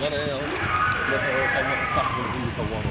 غير الناس كان واحد صاحبي لازم يصوروا